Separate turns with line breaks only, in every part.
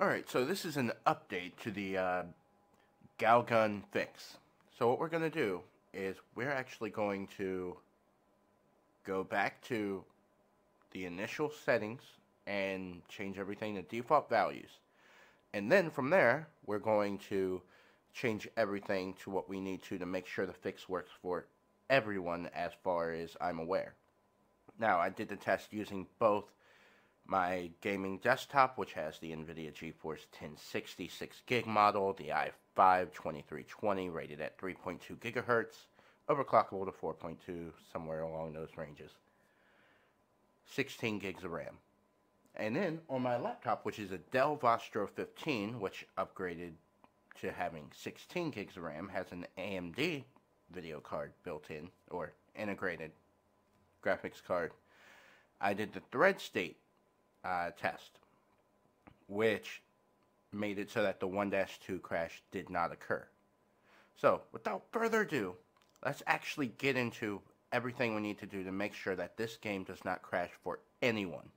Alright, so this is an update to the uh, Galgun fix. So what we're going to do is we're actually going to go back to the initial settings and change everything to default values. And then from there, we're going to change everything to what we need to to make sure the fix works for everyone as far as I'm aware. Now, I did the test using both my gaming desktop, which has the NVIDIA GeForce 1060 6 gig model, the i5 2320 rated at 3.2 gigahertz, overclockable to 4.2, somewhere along those ranges. 16 gigs of RAM. And then on my laptop, which is a Dell Vostro 15, which upgraded to having 16 gigs of RAM, has an AMD video card built in, or integrated graphics card. I did the thread state uh, test, which made it so that the 1-2 crash did not occur. So, without further ado, let's actually get into everything we need to do to make sure that this game does not crash for anyone.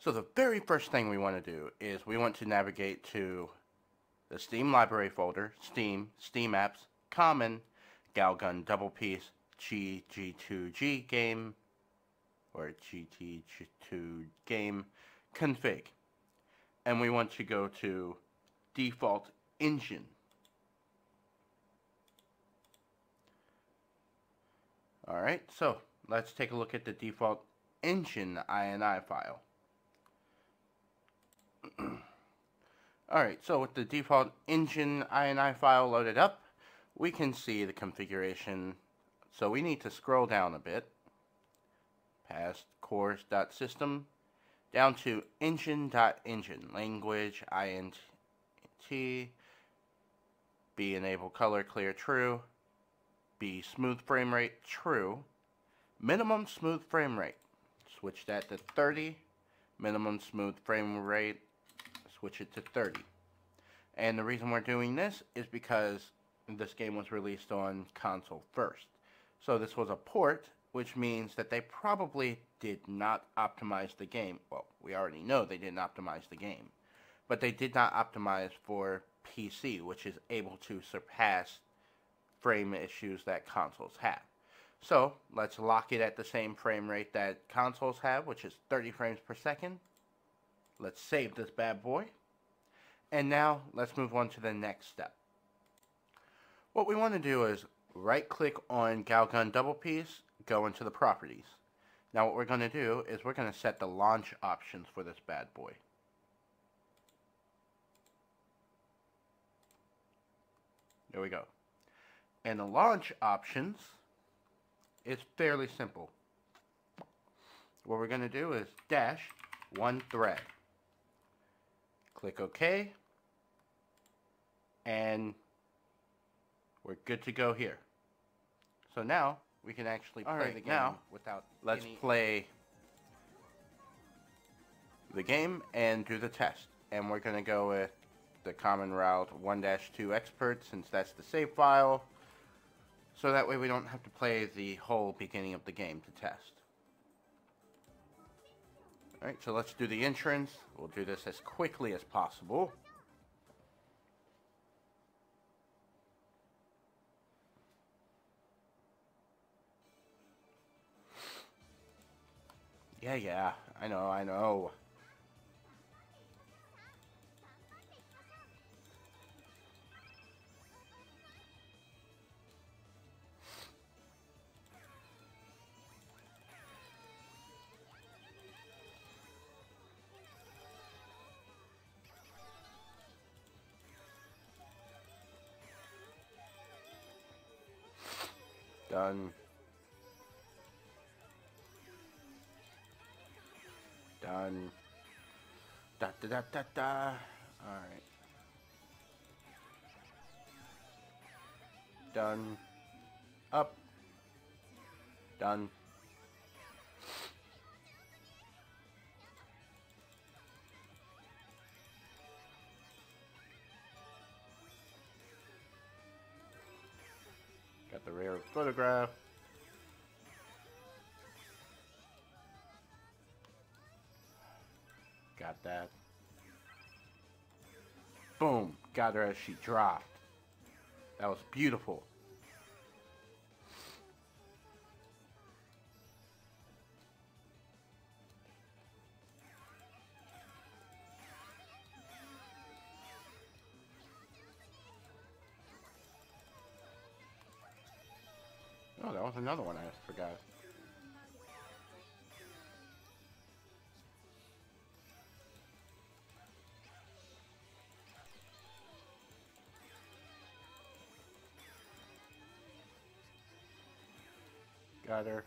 So the very first thing we want to do is we want to navigate to the Steam library folder, Steam, Steam apps, Common, Galgun Double Peace, GG2G game, or GT2 game config. And we want to go to default engine. Alright, so let's take a look at the default engine INI file. Alright, so with the default engine INI file loaded up, we can see the configuration. So we need to scroll down a bit past cores.system down to engine.engine, language, int, b enable color clear true, b smooth frame rate true, minimum smooth frame rate, switch that to 30, minimum smooth frame rate switch it to 30. And the reason we're doing this is because this game was released on console first. So this was a port, which means that they probably did not optimize the game. Well, we already know they didn't optimize the game. But they did not optimize for PC, which is able to surpass frame issues that consoles have. So, let's lock it at the same frame rate that consoles have, which is 30 frames per second. Let's save this bad boy. And now let's move on to the next step. What we want to do is right click on Galgun Double Peace, go into the properties. Now what we're going to do is we're going to set the launch options for this bad boy. There we go. And the launch options is fairly simple. What we're going to do is dash one thread. Click OK. And we're good to go here. So now we can actually play right, the game now, without let's any... play the game and do the test. And we're going to go with the common route 1-2 expert since that's the save file. So that way we don't have to play the whole beginning of the game to test. Alright, so let's do the entrance. We'll do this as quickly as possible. Yeah, yeah, I know, I know. Done. Done. Da da da da da. Alright. Done. Up. Done. Photograph. Got that. Boom. Got her as she dropped. That was beautiful. Was another one I forgot. Got her.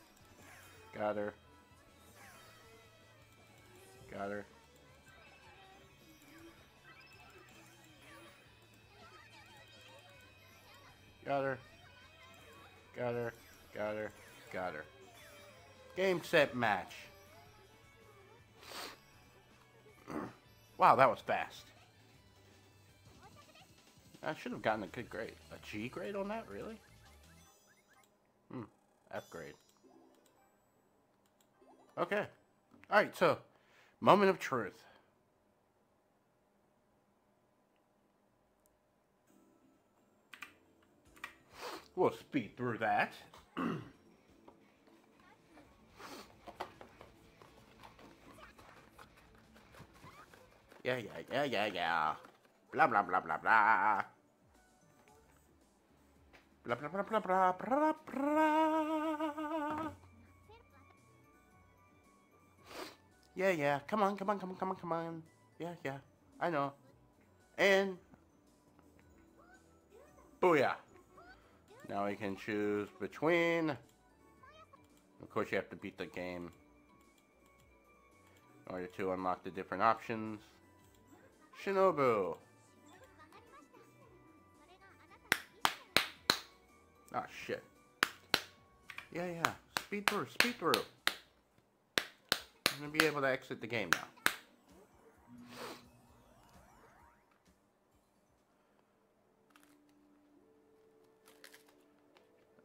Got her. Got her. Got her. Got her. Got her. Got her. Game, set, match. wow, that was fast. I should have gotten a good grade. A G grade on that, really? Hmm. F grade. Okay. Alright, so, moment of truth. We'll speed through that. yeah, yeah, yeah, yeah, yeah. Blah, blah, blah, blah, blah. Blah, blah, blah, blah, blah, blah, blah. Yeah, yeah. Come on, come on, come on, come on, come on. Yeah, yeah. I know. And... Booyah. Now we can choose between... Of course, you have to beat the game in order to unlock the different options. Shinobu. Ah, shit. Yeah, yeah. Speed through, speed through. I'm to be able to exit the game now.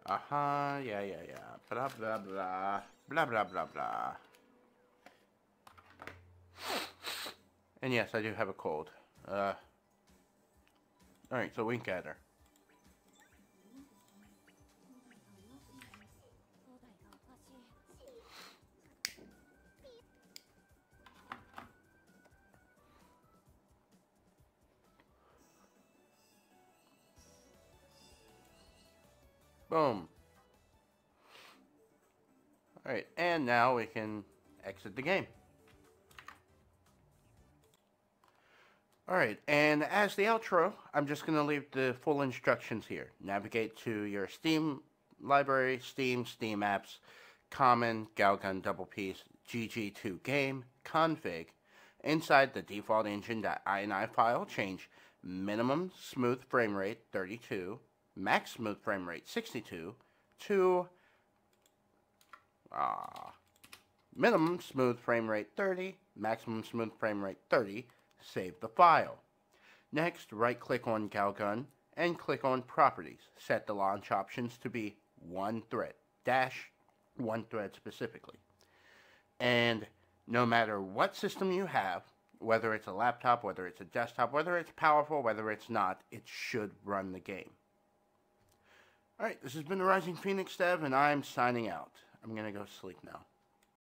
Uh-huh, yeah, yeah, yeah. Blah, blah, blah. Blah, blah, blah, blah. And yes, I do have a cold. Uh, Alright, so wink at her. Boom. Alright, and now we can exit the game. Alright, and as the outro, I'm just going to leave the full instructions here. Navigate to your Steam library, Steam, Steam apps, Common, Galgun Double Peace, GG2 Game, Config. Inside the default engine.ini file, change minimum smooth frame rate 32 max smooth frame rate 62 to uh, minimum smooth frame rate 30, maximum smooth frame rate 30, save the file. Next, right click on Galgun and click on Properties. Set the launch options to be one thread, dash one thread specifically. And no matter what system you have, whether it's a laptop, whether it's a desktop, whether it's powerful, whether it's not, it should run the game. Alright, this has been the Rising Phoenix Dev, and I'm signing out. I'm going to go sleep now.